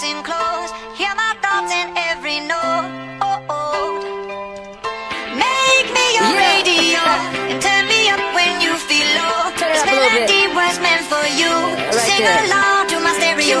listen close. Hear my thoughts in every note. Oh, oh. Make me your Yeah. radio and turn me up when you feel low. Turn this up a little bit. melody was meant for you. right Sing there. along to my stereo.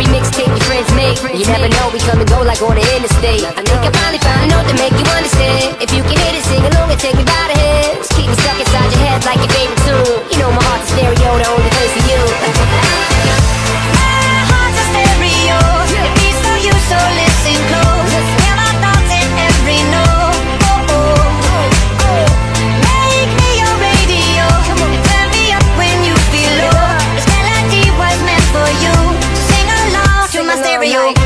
You never know, we come and go like on the interstate. I think I finally found a note to make you understand. If you can hit it, sing along and take me by the hands. Keep me stuck inside your head like your favorite tune. You know my heart's a stereo, the only place for you. My heart's a stereo. It beats for you, so listen close. Hear my thoughts in every note. Make me your radio. Turn me up when you feel low. This melody was meant for you. So sing along to my stereo.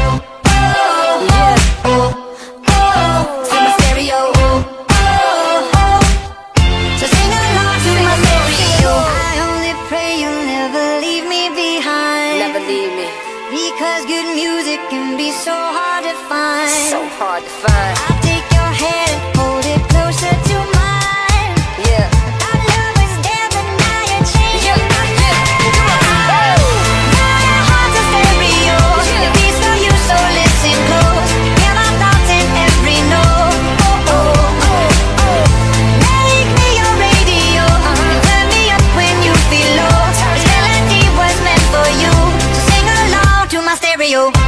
Because good music can be so hard to find. So hard to find. I'll take your hand stereo.